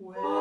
twelve.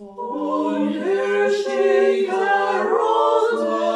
Oh, Herr stieg der Rosenberg.